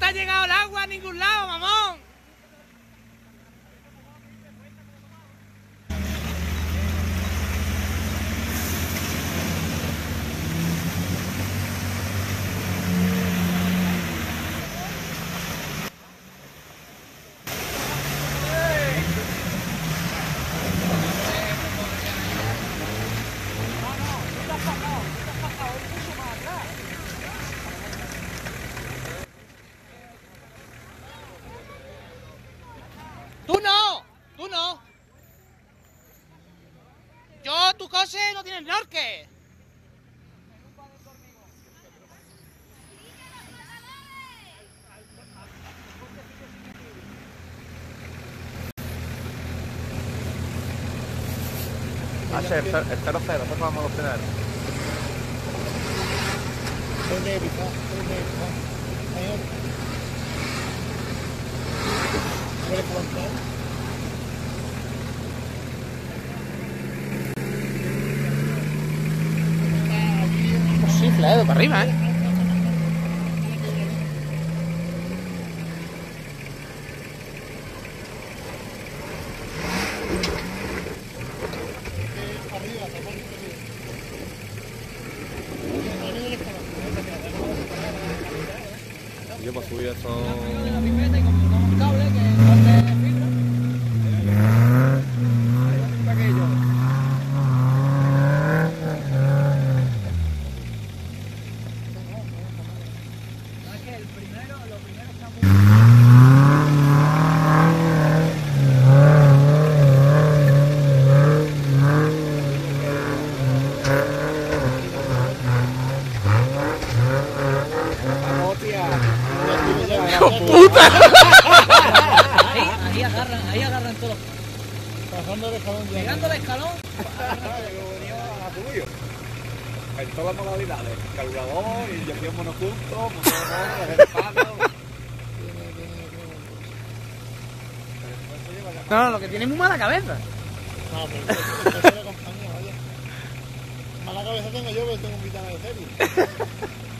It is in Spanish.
te ha llegado el agua a ningún lado, mamón. Tú no, tú no. Yo, tu coche no tiene norque. Ah, sí, el 0-0, eso vamos los primeros. Eh, de para arriba, eh. Yo para subir eso... Ahí, ahí agarran, ahí agarran todos. Pasando el escalón. Llegando al escalón. En todas las modalidades. Cargador, inyección monopunto, motor, respaldo... No, no, lo que tiene es muy mala cabeza. No, pero es de compañía, vaya. Mala cabeza tengo yo, porque tengo un vitana de serie.